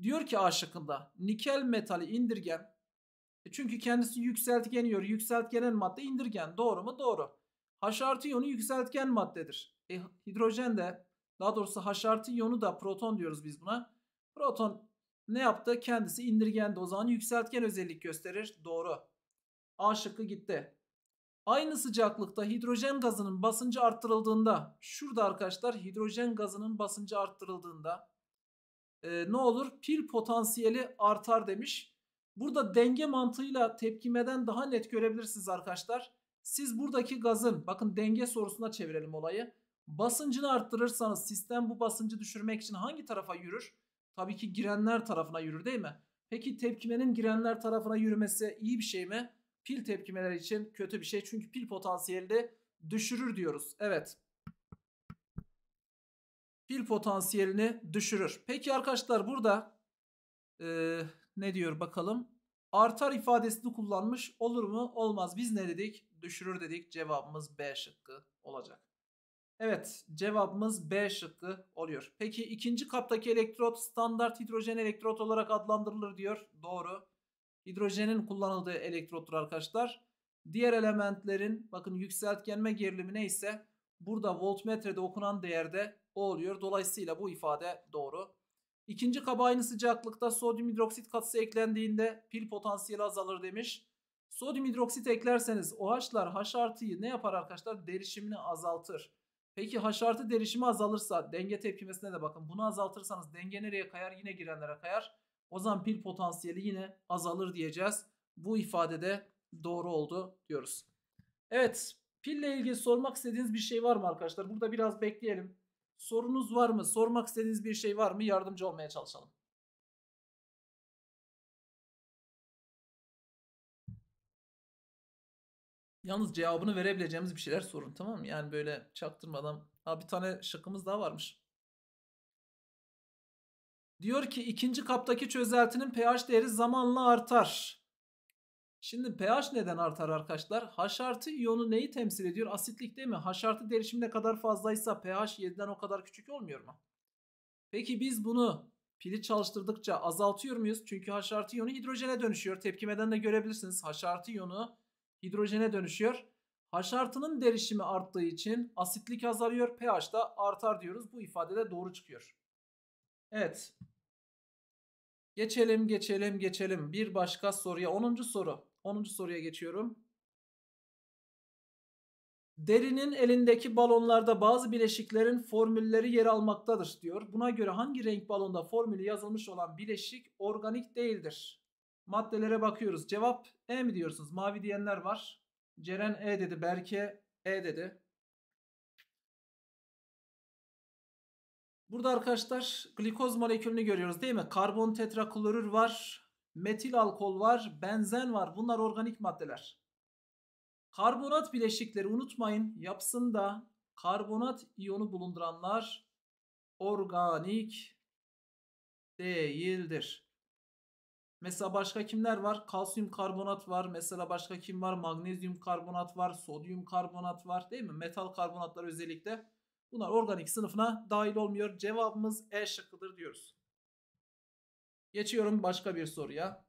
Diyor ki A şıkkında nikel metali indirgen. E çünkü kendisi yükseltgeniyor. Yükseltgenen madde indirgen. Doğru mu? Doğru. H artı iyonu yükseltgen maddedir. E, hidrojen de daha doğrusu H artı iyonu da proton diyoruz biz buna. Proton ne yaptı? Kendisi indirgendi. O zaman yükseltgen özellik gösterir. Doğru. A şıkkı gitti. Aynı sıcaklıkta hidrojen gazının basıncı arttırıldığında şurada arkadaşlar hidrojen gazının basıncı arttırıldığında e, ne olur? Pil potansiyeli artar demiş. Burada denge mantığıyla tepkimeden daha net görebilirsiniz arkadaşlar. Siz buradaki gazın bakın denge sorusuna çevirelim olayı. Basıncını arttırırsanız sistem bu basıncı düşürmek için hangi tarafa yürür? Tabii ki girenler tarafına yürür değil mi? Peki tepkimenin girenler tarafına yürümesi iyi bir şey mi? Pil tepkimeleri için kötü bir şey. Çünkü pil potansiyeli düşürür diyoruz. Evet. Pil potansiyelini düşürür. Peki arkadaşlar burada ee, ne diyor bakalım. Artar ifadesini kullanmış. Olur mu? Olmaz. Biz ne dedik? Düşürür dedik. Cevabımız B şıkkı olacak. Evet cevabımız B şıkkı oluyor. Peki ikinci kaptaki elektrot standart hidrojen elektrot olarak adlandırılır diyor. Doğru. Hidrojenin kullanıldığı elektrottur arkadaşlar. Diğer elementlerin bakın yükseltgenme gerilimi neyse burada voltmetrede okunan değerde o oluyor. Dolayısıyla bu ifade doğru. İkinci kaba aynı sıcaklıkta sodyum hidroksit katısı eklendiğinde pil potansiyeli azalır demiş. Sodyum hidroksit eklerseniz OH'lar H artıyı ne yapar arkadaşlar? Derişimini azaltır. Peki H artı derişimi azalırsa denge tepkimesine de bakın. Bunu azaltırsanız denge nereye kayar? Yine girenlere kayar. O zaman pil potansiyeli yine azalır diyeceğiz. Bu ifadede doğru oldu diyoruz. Evet pille ilgili sormak istediğiniz bir şey var mı arkadaşlar? Burada biraz bekleyelim. Sorunuz var mı? Sormak istediğiniz bir şey var mı? Yardımcı olmaya çalışalım. Yalnız cevabını verebileceğimiz bir şeyler sorun tamam mı? Yani böyle çaktırmadan. Ha bir tane şıkkımız daha varmış. Diyor ki ikinci kaptaki çözeltinin pH değeri zamanla artar. Şimdi pH neden artar arkadaşlar? H artı iyonu neyi temsil ediyor? Asitlik değil mi? H artı derişim ne kadar fazlaysa pH 7'den o kadar küçük olmuyor mu? Peki biz bunu pili çalıştırdıkça azaltıyor muyuz? Çünkü H artı iyonu hidrojene dönüşüyor. Tepkimeden de görebilirsiniz. H artı iyonu hidrojene dönüşüyor. H artının derişimi arttığı için asitlik azalıyor. pH da artar diyoruz. Bu ifade de doğru çıkıyor. Evet. Geçelim geçelim geçelim. Bir başka soruya 10. soru. 10. soruya geçiyorum. Derinin elindeki balonlarda bazı bileşiklerin formülleri yer almaktadır diyor. Buna göre hangi renk balonda formülü yazılmış olan bileşik organik değildir? Maddelere bakıyoruz. Cevap E mi diyorsunuz? Mavi diyenler var. Ceren E dedi. Berke E dedi. Burada arkadaşlar glikoz molekülünü görüyoruz değil mi? Karbon tetraklorür var, metil alkol var, benzen var. Bunlar organik maddeler. Karbonat bileşikleri unutmayın yapısında karbonat iyonu bulunduranlar organik değildir. Mesela başka kimler var? Kalsiyum karbonat var. Mesela başka kim var? Magnezyum karbonat var. Sodyum karbonat var. Değil mi? Metal karbonatlar özellikle. Bunlar organik sınıfına dahil olmuyor. Cevabımız E şıkkıdır diyoruz. Geçiyorum başka bir soruya.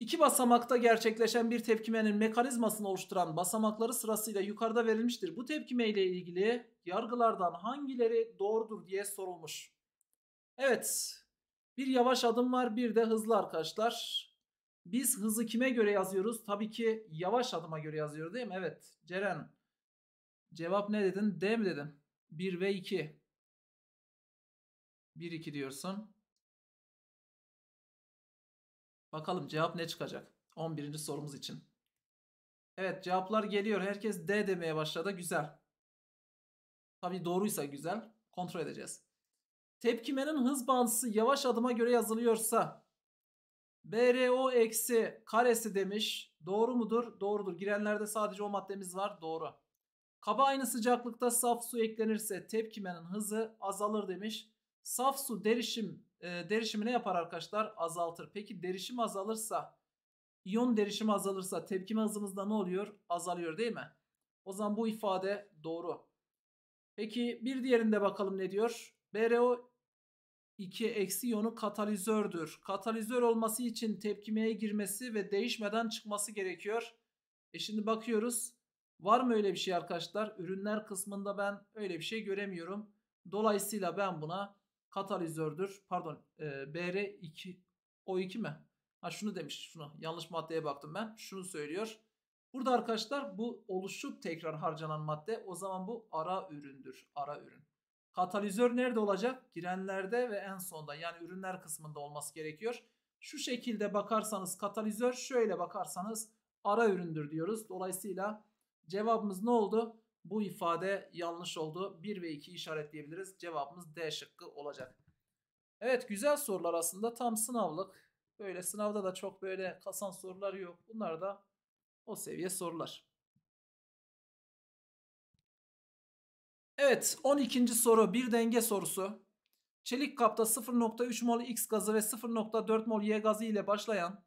İki basamakta gerçekleşen bir tepkimenin mekanizmasını oluşturan basamakları sırasıyla yukarıda verilmiştir. Bu tepkime ile ilgili yargılardan hangileri doğrudur diye sorulmuş. Evet. Bir yavaş adım var bir de hızlı arkadaşlar. Biz hızı kime göre yazıyoruz? Tabii ki yavaş adıma göre yazıyoruz değil mi? Evet. Ceren. Cevap ne dedin? D mi dedin? 1 ve 2. 1 2 diyorsun. Bakalım cevap ne çıkacak? 11. sorumuz için. Evet cevaplar geliyor. Herkes D demeye başladı. Güzel. Tabi doğruysa güzel. Kontrol edeceğiz. Tepkimenin hız bağıntısı yavaş adıma göre yazılıyorsa BRO eksi karesi demiş. Doğru mudur? Doğrudur. Girenlerde sadece o maddemiz var. Doğru. Kaba aynı sıcaklıkta saf su eklenirse tepkimenin hızı azalır demiş. Saf su derişim e, derişimi ne yapar arkadaşlar? Azaltır. Peki derişim azalırsa, iyon derişimi azalırsa tepkime hızımızda ne oluyor? Azalıyor değil mi? O zaman bu ifade doğru. Peki bir diğerinde bakalım ne diyor? BRO 2 eksi iyonu katalizördür. Katalizör olması için tepkimeye girmesi ve değişmeden çıkması gerekiyor. E şimdi bakıyoruz. Var mı öyle bir şey arkadaşlar? Ürünler kısmında ben öyle bir şey göremiyorum. Dolayısıyla ben buna katalizördür. Pardon e, BR2 O2 mi? Ha şunu demiş şunu yanlış maddeye baktım ben. Şunu söylüyor. Burada arkadaşlar bu oluşup tekrar harcanan madde o zaman bu ara üründür. Ara ürün. Katalizör nerede olacak? Girenlerde ve en sonda yani ürünler kısmında olması gerekiyor. Şu şekilde bakarsanız katalizör şöyle bakarsanız ara üründür diyoruz. Dolayısıyla cevabımız ne oldu? Bu ifade yanlış oldu. 1 ve 2 işaretleyebiliriz. Cevabımız D şıkkı olacak. Evet güzel sorular aslında tam sınavlık. Böyle sınavda da çok böyle kasan sorular yok. Bunlar da o seviye sorular. Evet 12. soru bir denge sorusu. Çelik kapta 0.3 mol X gazı ve 0.4 mol Y gazı ile başlayan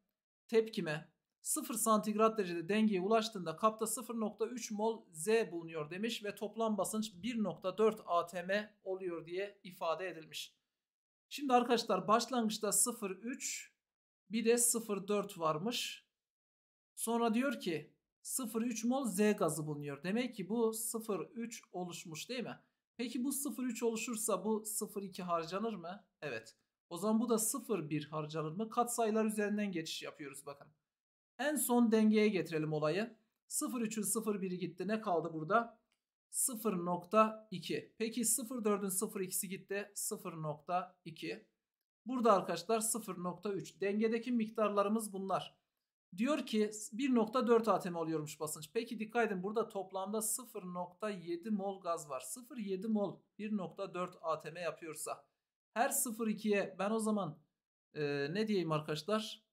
tepkime 0 santigrat derecede dengeye ulaştığında kapta 0.3 mol Z bulunuyor demiş ve toplam basınç 1.4 atm oluyor diye ifade edilmiş. Şimdi arkadaşlar başlangıçta 0.3 bir de 0.4 varmış. Sonra diyor ki 0.3 mol Z gazı bulunuyor. Demek ki bu 0.3 oluşmuş değil mi? Peki bu 0.3 oluşursa bu 0.2 harcanır mı? Evet. O zaman bu da 0.1 harcanır mı? Katsayılar üzerinden geçiş yapıyoruz bakın. En son dengeye getirelim olayı. 0.3'ün 0.1'i gitti. Ne kaldı burada? 0.2. Peki 0.4'ün 0.2'si gitti. 0.2. Burada arkadaşlar 0.3. Dengedeki miktarlarımız bunlar. Diyor ki 1.4 atm oluyormuş basınç. Peki dikkat edin burada toplamda 0.7 mol gaz var. 0.7 mol 1.4 atm yapıyorsa her 0.2'ye ben o zaman e, ne diyeyim arkadaşlar?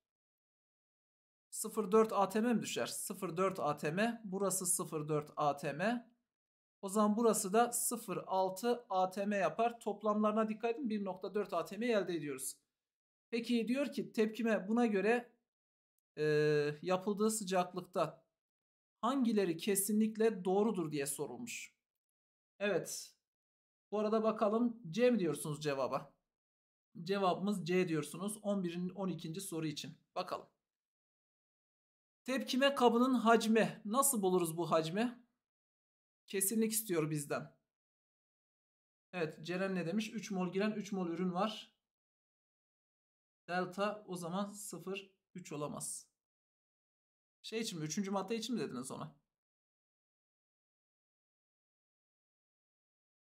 0.4 atm mi düşer? 0.4 atm. Burası 0.4 atm. O zaman burası da 0.6 atm yapar. Toplamlarına dikkat edin 1.4 atm elde ediyoruz. Peki diyor ki tepkime buna göre e, yapıldığı sıcaklıkta hangileri kesinlikle doğrudur diye sorulmuş. Evet. Bu arada bakalım C mi diyorsunuz cevaba? Cevabımız C diyorsunuz 11'in 12. soru için. Bakalım. Tepkime kabının hacmi. Nasıl buluruz bu hacmi? Kesinlik istiyor bizden. Evet Ceren ne demiş? 3 mol giren 3 mol ürün var. Delta o zaman 0 3 olamaz. Şey için mi? Üçüncü madde için mi dediniz ona?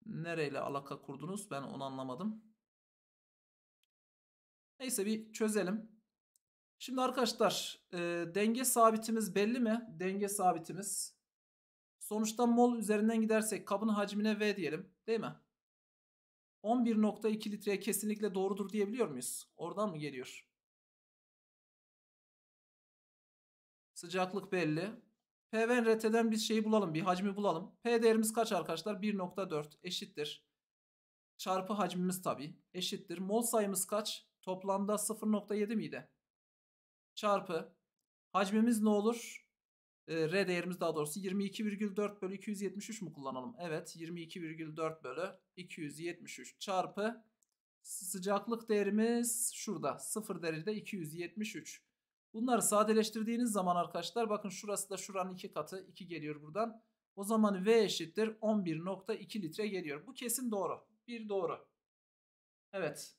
Nereyle alaka kurdunuz? Ben onu anlamadım. Neyse bir çözelim. Şimdi arkadaşlar e, denge sabitimiz belli mi? Denge sabitimiz. Sonuçta mol üzerinden gidersek kabın hacmine V diyelim. Değil mi? 11.2 litreye kesinlikle doğrudur diyebiliyor muyuz? Oradan mı geliyor? Sıcaklık belli. P ve RT'den bir şeyi bulalım. Bir hacmi bulalım. P değerimiz kaç arkadaşlar? 1.4 eşittir. Çarpı hacmimiz tabi eşittir. Mol sayımız kaç? Toplamda 0.7 miydi? Çarpı. Hacmimiz ne olur? Ee, R değerimiz daha doğrusu 22,4 bölü 273 mu kullanalım? Evet 22,4 bölü 273 çarpı sıcaklık değerimiz şurada 0 derecede 273. Bunları sadeleştirdiğiniz zaman arkadaşlar bakın şurası da şuranın iki katı 2 geliyor buradan. O zaman V eşittir 11.2 litre geliyor. Bu kesin doğru. Bir doğru. Evet.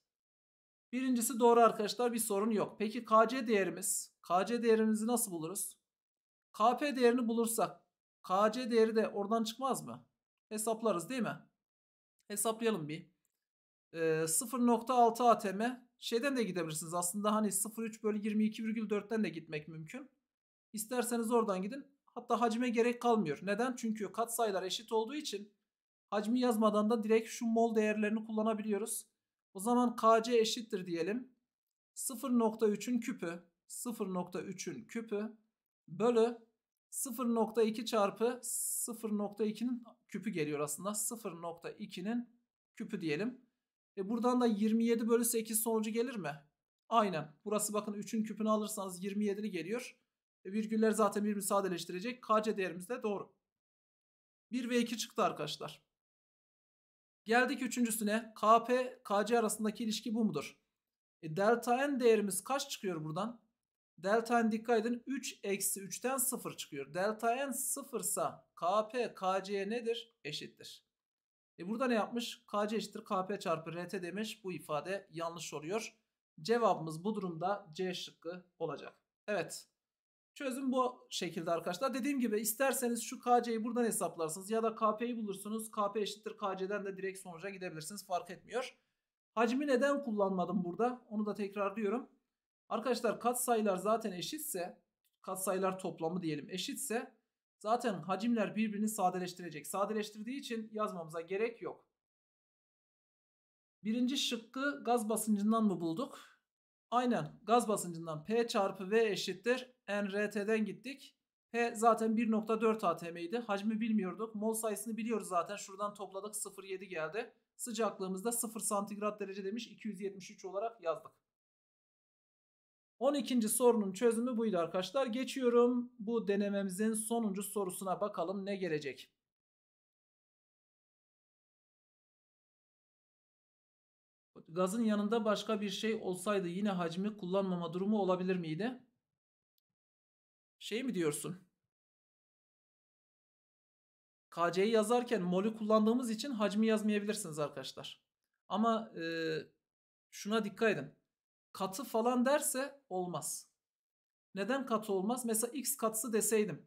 Birincisi doğru arkadaşlar bir sorun yok. Peki KC değerimiz? KC değerimizi nasıl buluruz? KP değerini bulursak KC değeri de oradan çıkmaz mı? Hesaplarız değil mi? Hesaplayalım bir. Ee, 0.6 ATM şeyden de gidebilirsiniz. Aslında hani 0.3 bölü 22,4'ten de gitmek mümkün. İsterseniz oradan gidin. Hatta hacme gerek kalmıyor. Neden? Çünkü katsayılar eşit olduğu için hacmi yazmadan da direkt şu mol değerlerini kullanabiliyoruz. O zaman KC eşittir diyelim. 0.3'ün küpü 0.3'ün küpü bölü 0.2 çarpı 0.2'nin küpü geliyor aslında. 0.2'nin küpü diyelim. E buradan da 27 bölü 8 sonucu gelir mi? Aynen. Burası bakın 3'ün küpünü alırsanız 27'li geliyor. E virgüller zaten birbirini sadeleştirecek. KC değerimiz de doğru. 1 ve 2 çıktı arkadaşlar. Geldik üçüncüsüne. KP, KC arasındaki ilişki bu mudur? E delta n değerimiz kaç çıkıyor buradan? Delta n dikkat edin 3 eksi 3'ten 0 çıkıyor. Delta n 0 ise KP KC nedir? Eşittir. E burada ne yapmış? KC eşittir KP çarpı RT demiş. Bu ifade yanlış oluyor. Cevabımız bu durumda C şıkkı olacak. Evet. Çözüm bu şekilde arkadaşlar. Dediğim gibi isterseniz şu KC'yi buradan hesaplarsınız ya da KP'yi bulursunuz. KP eşittir KC'den de direkt sonuca gidebilirsiniz. Fark etmiyor. Hacmi neden kullanmadım burada? Onu da tekrarlıyorum. Arkadaşlar katsayılar zaten eşitse katsayılar toplamı diyelim eşitse zaten hacimler birbirini sadeleştirecek. Sadeleştirdiği için yazmamıza gerek yok. Birinci şıkkı gaz basıncından mı bulduk? Aynen gaz basıncından P çarpı V eşittir NRT'den gittik. P zaten 1.4 atm'ydi. Hacmi bilmiyorduk. Mol sayısını biliyoruz zaten. Şuradan topladık 0.7 geldi. Sıcaklığımızda 0 santigrat derece demiş. 273 olarak yazdık. 12. sorunun çözümü buydu arkadaşlar. Geçiyorum bu denememizin sonuncu sorusuna bakalım ne gelecek. Gazın yanında başka bir şey olsaydı yine hacmi kullanmama durumu olabilir miydi? Şey mi diyorsun? KC'yi yazarken molü kullandığımız için hacmi yazmayabilirsiniz arkadaşlar. Ama e, şuna dikkat edin katı falan derse olmaz. Neden katı olmaz? Mesela x katısı deseydim.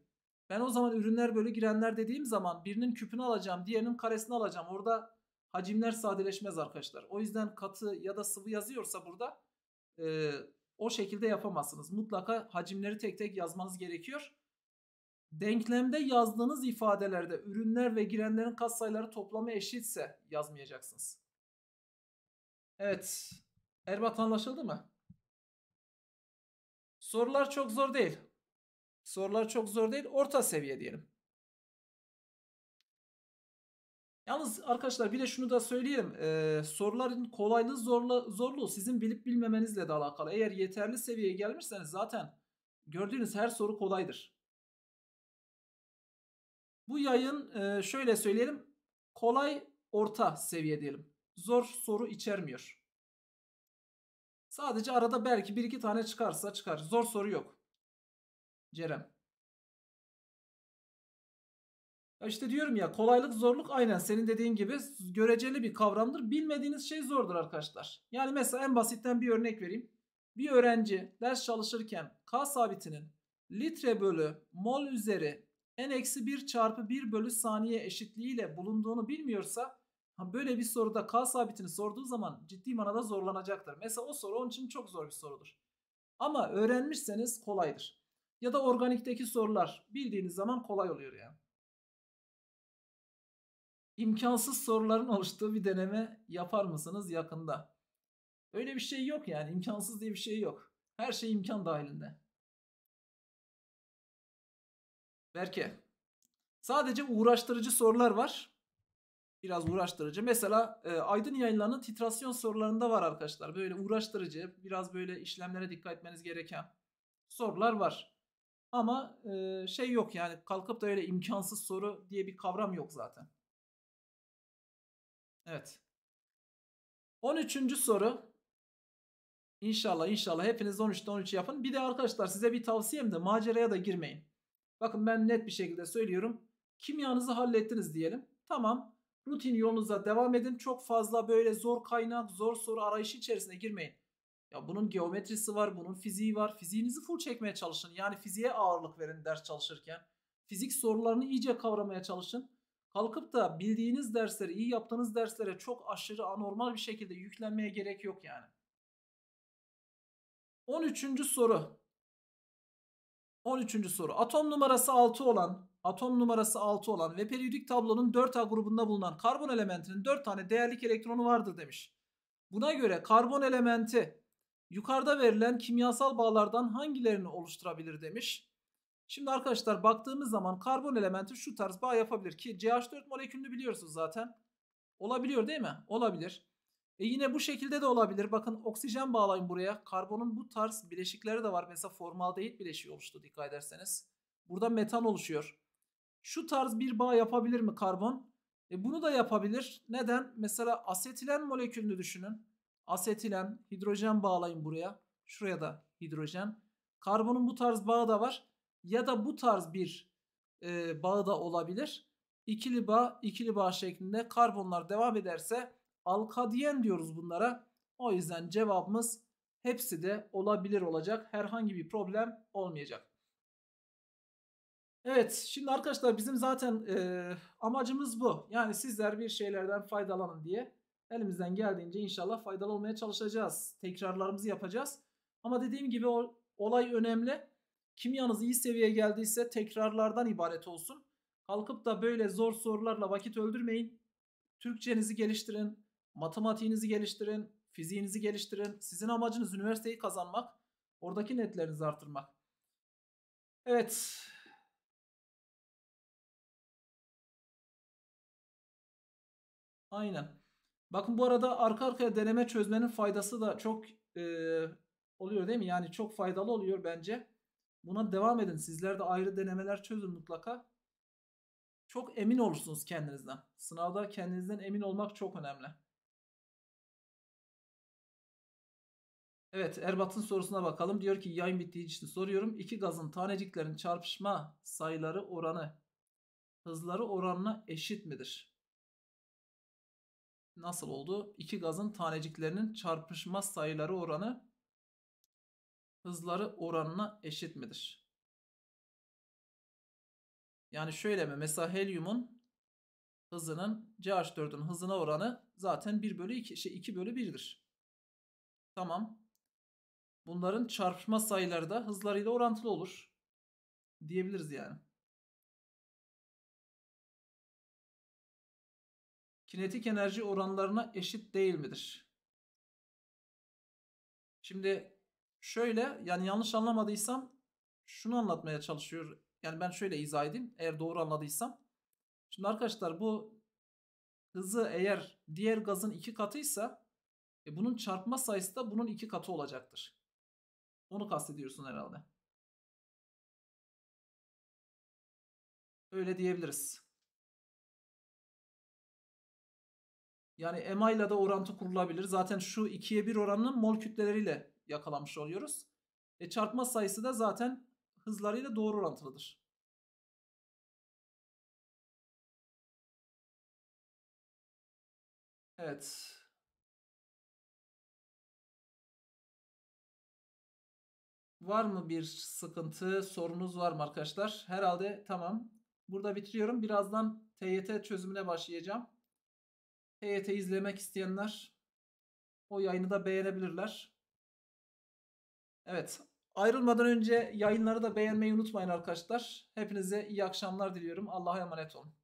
Ben o zaman ürünler bölü girenler dediğim zaman birinin küpünü alacağım, diğerinin karesini alacağım. Orada hacimler sadeleşmez arkadaşlar. O yüzden katı ya da sıvı yazıyorsa burada e, o şekilde yapamazsınız. Mutlaka hacimleri tek tek yazmanız gerekiyor. Denklemde yazdığınız ifadelerde ürünler ve girenlerin katsayıları toplamı eşitse yazmayacaksınız. Evet. Erbat anlaşıldı mı? Sorular çok zor değil. Sorular çok zor değil. Orta seviye diyelim. Yalnız arkadaşlar bir de şunu da söyleyeyim. Ee, soruların kolaylığı zorlu, zorluğu sizin bilip bilmemenizle de alakalı. Eğer yeterli seviyeye gelmişseniz zaten gördüğünüz her soru kolaydır. Bu yayın e, şöyle söyleyelim. Kolay orta seviye diyelim. Zor soru içermiyor. Sadece arada belki bir iki tane çıkarsa çıkar. Zor soru yok. Cerem. Ya işte diyorum ya kolaylık zorluk aynen senin dediğin gibi göreceli bir kavramdır. Bilmediğiniz şey zordur arkadaşlar. Yani mesela en basitten bir örnek vereyim. Bir öğrenci ders çalışırken K sabitinin litre bölü mol üzeri n-1 çarpı 1 bölü saniye eşitliğiyle bulunduğunu bilmiyorsa böyle bir soruda K sabitini sorduğu zaman ciddi manada zorlanacaktır. Mesela o soru onun için çok zor bir sorudur. Ama öğrenmişseniz kolaydır. Ya da organikteki sorular bildiğiniz zaman kolay oluyor yani. imkansız soruların oluştuğu bir deneme yapar mısınız yakında? Öyle bir şey yok yani. imkansız diye bir şey yok. Her şey imkan dahilinde. Berke. Sadece uğraştırıcı sorular var. Biraz uğraştırıcı. Mesela e, Aydın yayınlarının titrasyon sorularında var arkadaşlar. Böyle uğraştırıcı, biraz böyle işlemlere dikkat etmeniz gereken sorular var. Ama e, şey yok yani kalkıp da öyle imkansız soru diye bir kavram yok zaten. Evet. 13. soru. İnşallah inşallah hepiniz 13'te 13 yapın. Bir de arkadaşlar size bir tavsiyem de maceraya da girmeyin. Bakın ben net bir şekilde söylüyorum. Kimyanızı hallettiniz diyelim. Tamam. Rutin yolunuza devam edin. Çok fazla böyle zor kaynak, zor soru arayışı içerisine girmeyin. Ya bunun geometrisi var, bunun fiziği var. Fiziğinizi full çekmeye çalışın. Yani fiziğe ağırlık verin ders çalışırken. Fizik sorularını iyice kavramaya çalışın. Kalkıp da bildiğiniz dersleri, iyi yaptığınız derslere çok aşırı anormal bir şekilde yüklenmeye gerek yok yani. 13. soru. 13. soru. Atom numarası 6 olan, atom numarası 6 olan ve periyodik tablonun 4A grubunda bulunan karbon elementinin 4 tane değerlik elektronu vardır demiş. Buna göre karbon elementi yukarıda verilen kimyasal bağlardan hangilerini oluşturabilir demiş. Şimdi arkadaşlar baktığımız zaman karbon elementi şu tarz bağ yapabilir ki CH4 molekülünü biliyorsunuz zaten. Olabiliyor değil mi? Olabilir. E yine bu şekilde de olabilir. Bakın oksijen bağlayın buraya. Karbonun bu tarz bileşikleri de var. Mesela formaldehit bileşiği oluştu dikkat ederseniz. Burada metan oluşuyor. Şu tarz bir bağ yapabilir mi karbon? E bunu da yapabilir. Neden? Mesela asetilen molekülünü düşünün. Asetilen, hidrojen bağlayın buraya. Şuraya da hidrojen. Karbonun bu tarz bağı da var. Ya da bu tarz bir e, bağı da olabilir. İkili bağ, ikili bağ şeklinde karbonlar devam ederse alkadiyen diyoruz bunlara. O yüzden cevabımız hepsi de olabilir olacak. Herhangi bir problem olmayacak. Evet şimdi arkadaşlar bizim zaten e, amacımız bu. Yani sizler bir şeylerden faydalanın diye elimizden geldiğince inşallah faydalı olmaya çalışacağız. Tekrarlarımızı yapacağız. Ama dediğim gibi o olay önemli. Kimyanız iyi seviyeye geldiyse tekrarlardan ibaret olsun. Kalkıp da böyle zor sorularla vakit öldürmeyin. Türkçenizi geliştirin, matematiğinizi geliştirin, fiziğinizi geliştirin. Sizin amacınız üniversiteyi kazanmak, oradaki netlerinizi artırmak. Evet. Aynen. Bakın bu arada arka arkaya deneme çözmenin faydası da çok e, oluyor değil mi? Yani çok faydalı oluyor bence. Buna devam edin. Sizler de ayrı denemeler çözün mutlaka. Çok emin olursunuz kendinizden. Sınavda kendinizden emin olmak çok önemli. Evet Erbat'ın sorusuna bakalım. Diyor ki yayın bittiği için soruyorum. İki gazın taneciklerin çarpışma sayıları oranı hızları oranına eşit midir? Nasıl oldu? İki gazın taneciklerinin çarpışma sayıları oranı hızları oranına eşit midir? Yani şöyle mi? Mesela helyumun hızının CH4'ün hızına oranı zaten 1 bölü 2, şey 2 bölü 1'dir. Tamam. Bunların çarpışma sayıları da hızlarıyla orantılı olur. Diyebiliriz yani. Kinetik enerji oranlarına eşit değil midir? Şimdi şöyle yani yanlış anlamadıysam şunu anlatmaya çalışıyor. Yani ben şöyle izah edeyim eğer doğru anladıysam. Şimdi arkadaşlar bu hızı eğer diğer gazın iki katıysa e bunun çarpma sayısı da bunun iki katı olacaktır. Onu kastediyorsun herhalde. Öyle diyebiliriz. Yani EMA ile de orantı kurulabilir. Zaten şu 2'ye 1 oranının mol kütleleriyle yakalamış oluyoruz. E çarpma sayısı da zaten hızlarıyla doğru orantılıdır. Evet. Var mı bir sıkıntı, sorunuz var mı arkadaşlar? Herhalde tamam. Burada bitiriyorum. Birazdan TYT çözümüne başlayacağım. TYT izlemek isteyenler o yayını da beğenebilirler. Evet. Ayrılmadan önce yayınları da beğenmeyi unutmayın arkadaşlar. Hepinize iyi akşamlar diliyorum. Allah'a emanet olun.